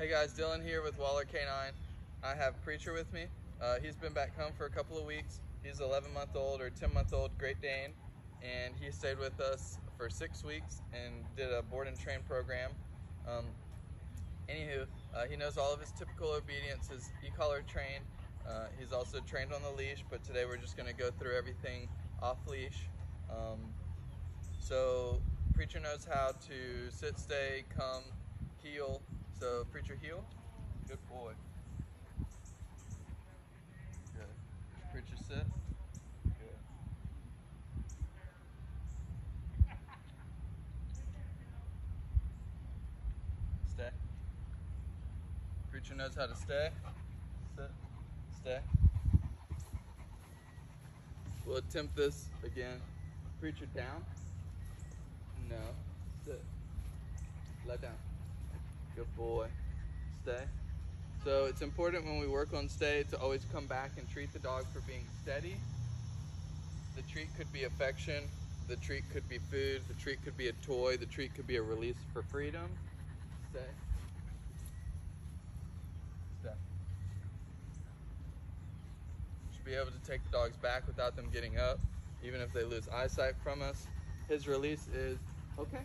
Hey guys, Dylan here with Waller K9. I have Preacher with me. Uh, he's been back home for a couple of weeks. He's 11 month old or 10 month old Great Dane, and he stayed with us for six weeks and did a board and train program. Um, anywho, uh, he knows all of his typical obedience, his e-collar trained. Uh, he's also trained on the leash, but today we're just going to go through everything off leash. Um, so Preacher knows how to sit, stay, come, heel. So Preacher heel. Good boy. Good. Preacher sit. Good. Stay. Preacher knows how to stay. Sit. Stay. We'll attempt this again. Preacher down. No. Sit. Let down. Good boy. Stay. So it's important when we work on stay to always come back and treat the dog for being steady. The treat could be affection. The treat could be food. The treat could be a toy. The treat could be a release for freedom. Stay. Stay. Should be able to take the dogs back without them getting up, even if they lose eyesight from us. His release is, okay,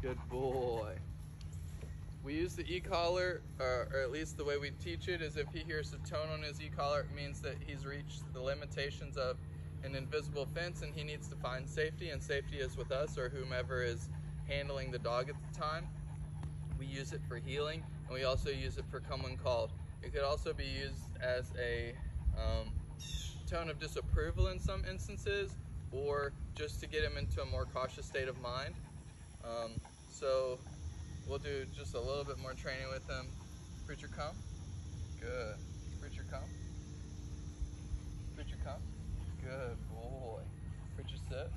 good boy. We use the e-collar, uh, or at least the way we teach it is if he hears a tone on his e-collar, it means that he's reached the limitations of an invisible fence and he needs to find safety, and safety is with us or whomever is handling the dog at the time. We use it for heeling, and we also use it for come when called. It could also be used as a um, tone of disapproval in some instances, or just to get him into a more cautious state of mind. Um, so we'll do just a little bit more training with him. Preacher, come. Good. Preacher, come. Preacher, come. Good boy. Preacher, sit.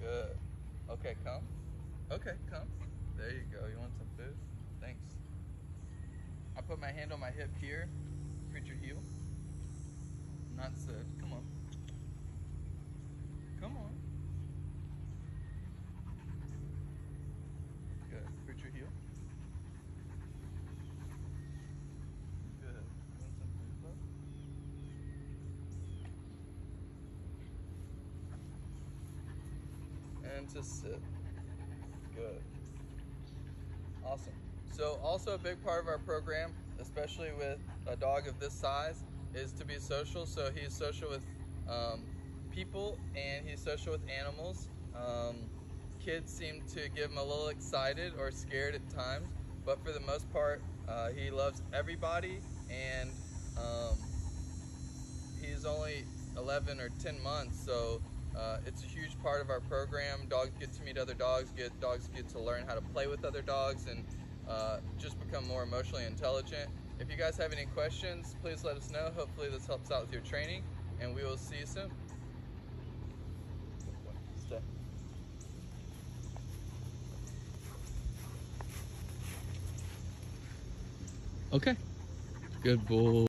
Good. Okay, come. Okay, come. There you go. You want some food? Thanks. I put my hand on my hip here. Preacher, heel. Not sit. Come on. Come on. Good. Preacher, heel. Good. Want some food, love? And to sit. Good. Awesome. So also a big part of our program, especially with a dog of this size, is to be social. So he's social with um, people and he's social with animals. Um, kids seem to get him a little excited or scared at times, but for the most part, uh, he loves everybody and um, he's only 11 or 10 months, so uh, it's a huge part of our program. Dogs get to meet other dogs, get dogs get to learn how to play with other dogs, and uh, just become more emotionally intelligent. If you guys have any questions, please let us know. Hopefully this helps out with your training, and we will see you soon. Stay. Okay. Good boy.